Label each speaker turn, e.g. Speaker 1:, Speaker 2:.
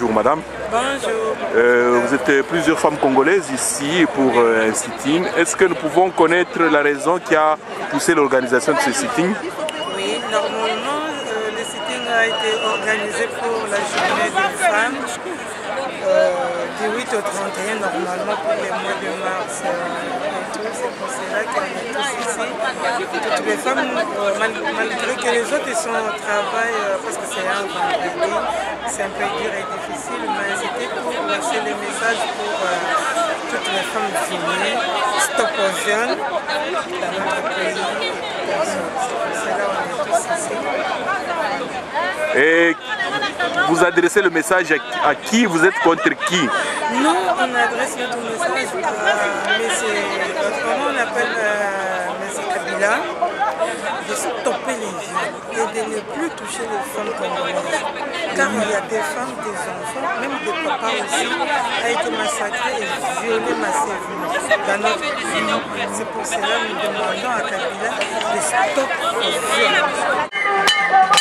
Speaker 1: Bonjour madame.
Speaker 2: Bonjour.
Speaker 1: Euh, vous êtes plusieurs femmes congolaises ici pour euh, un sitting. Est-ce que nous pouvons connaître la raison qui a poussé l'organisation de ce sitting
Speaker 2: Oui, normalement, euh, le sitting a été organisé pour la journée des femmes 8 au 31, normalement pour les mois de mars tout. C'est pour cela qu'on est tous ici. Toutes les femmes, malgré que les autres sont au travail, parce que c'est un vendredi, c'est un peu dur et difficile, mais c'était pour lancer le message pour toutes les femmes filmées, stop aux jeunes dans notre pays. C'est pour cela qu'on est tous ici.
Speaker 1: Et vous adressez le message à, qui? Vous êtes contre qui?
Speaker 2: Nous, on adresse notre message à M. comment on appelle euh, M. Kabila de stopper les viols et de ne plus toucher les femmes congolaises. Car il y a des femmes, des enfants, même des papas aussi, ont été massacrés et violés massivement dans notre pays. C'est pour cela que nous demandons à Kabila de stopper les violences.